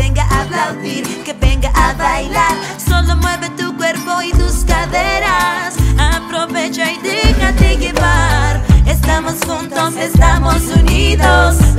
venga a aplaudir, que venga a bailar. Solo mueve tu cuerpo y tus caderas. Aprovecha y déjate llevar. Estamos juntos, estamos unidos.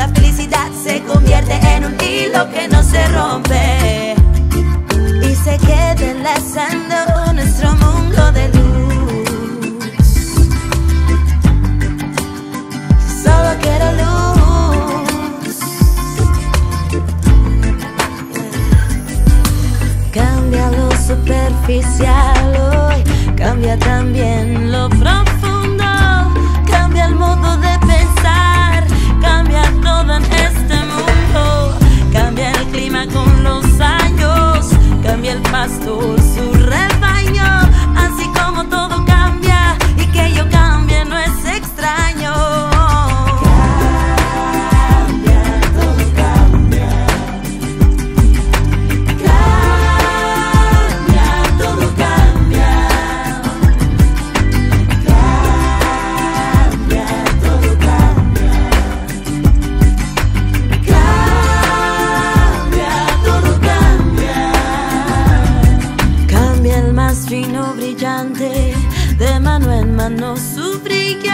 oficial hoy. Cambia también más fino brillante, de mano en mano su brillo.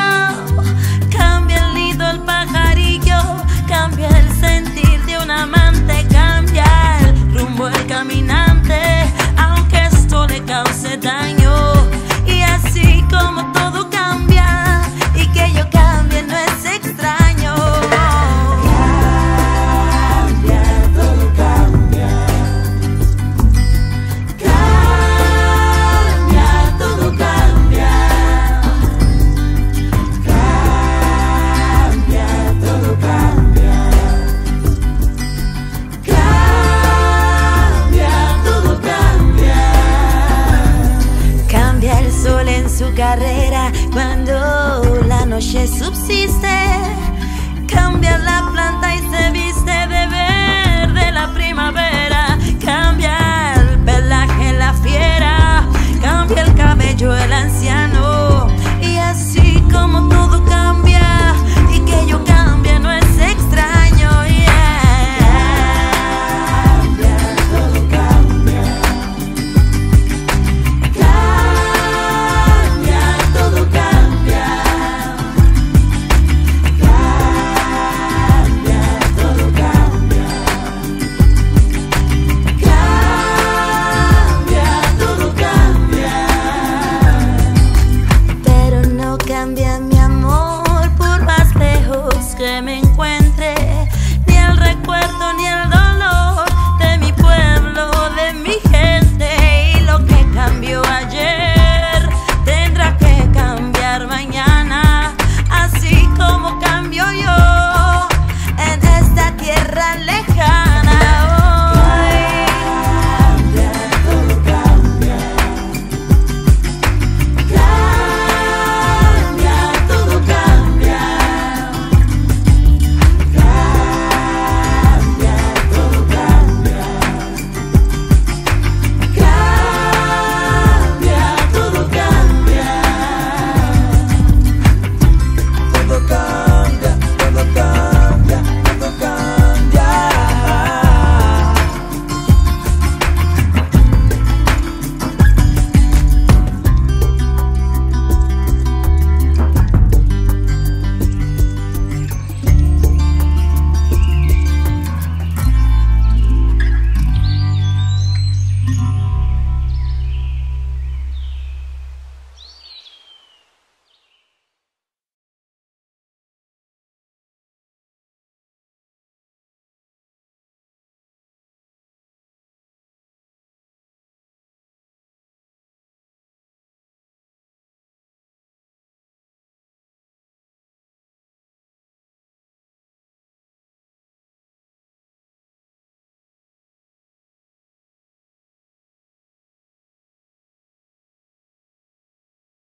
Cambia el nido el pajarillo, cambia el sentir de una